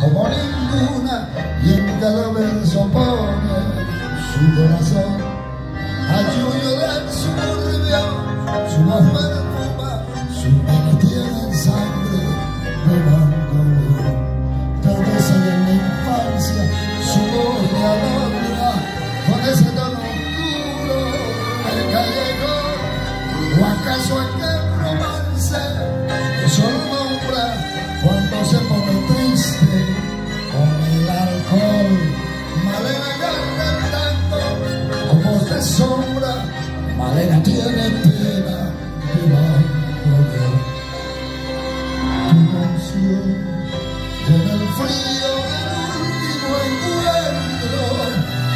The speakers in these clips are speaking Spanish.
como ninguna y en cada verso pone su corazón. Al yuyo del suburbio su voz perfuma su pena tiene sangre de tal vez en la infancia su voz de alondra con ese tono oscuro del callejón o acaso aquel romance Malena tiene pena debajo de tu canción en el frío del último encuentro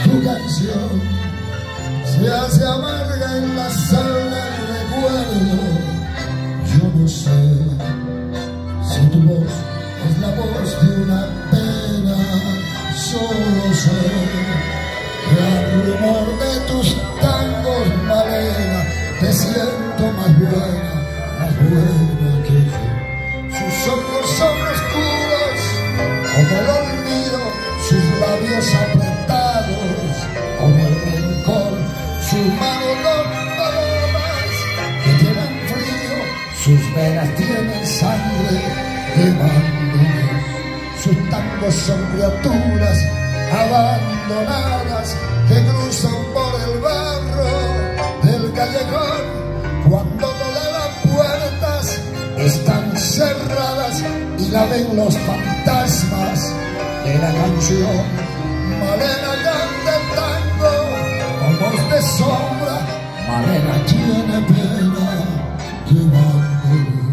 tu canción se hace amarga en la sal del recuerdo. Yo no sé si tu voz es la voz de una pena. Solo sé que al rumor de tus como el olvido sus labios apretados como el rencor sus manos dolorosas que tienen frío sus venas tienen sangre de bandoneón sus tangos son criaturas abandonadas que cruzan por el barro del callejón cuando todas las puertas están cerradas y la ven los fantasmas de la canción Malena canta el tango con voz de sombra Malena tiene pena que va